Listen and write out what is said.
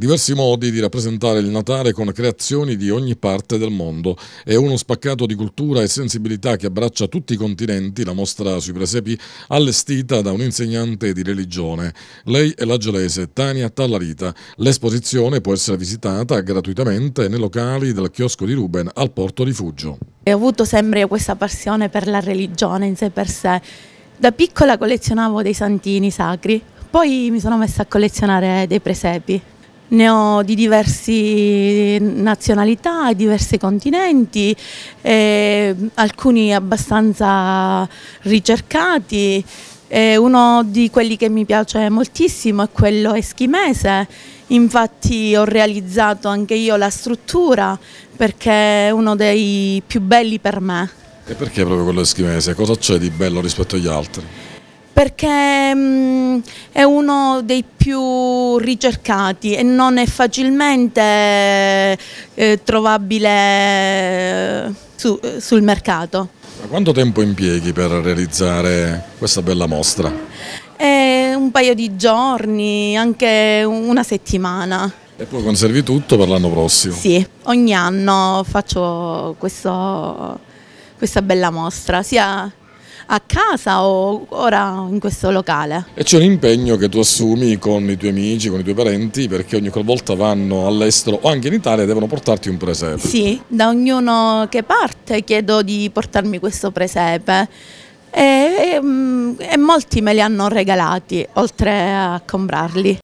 Diversi modi di rappresentare il Natale con creazioni di ogni parte del mondo. È uno spaccato di cultura e sensibilità che abbraccia tutti i continenti, la mostra sui presepi allestita da un insegnante di religione. Lei è la gelese Tania Tallarita. L'esposizione può essere visitata gratuitamente nei locali del chiosco di Ruben al Porto Rifugio. Ho avuto sempre questa passione per la religione in sé per sé. Da piccola collezionavo dei santini sacri, poi mi sono messa a collezionare dei presepi ne ho di diverse nazionalità, diversi continenti, eh, alcuni abbastanza ricercati. Eh, uno di quelli che mi piace moltissimo è quello eschimese, infatti ho realizzato anche io la struttura perché è uno dei più belli per me. E perché proprio quello eschimese? Cosa c'è di bello rispetto agli altri? Perché mh, mm, è uno dei più ricercati e non è facilmente eh, trovabile su, sul mercato. Ma quanto tempo impieghi per realizzare questa bella mostra? È un paio di giorni, anche una settimana. E poi conservi tutto per l'anno prossimo? Sì, ogni anno faccio questo, questa bella mostra, sia a casa o ora in questo locale. E c'è un impegno che tu assumi con i tuoi amici, con i tuoi parenti, perché ogni volta vanno all'estero o anche in Italia devono portarti un presepe. Sì, da ognuno che parte chiedo di portarmi questo presepe. E, e, mm, e molti me li hanno regalati oltre a comprarli.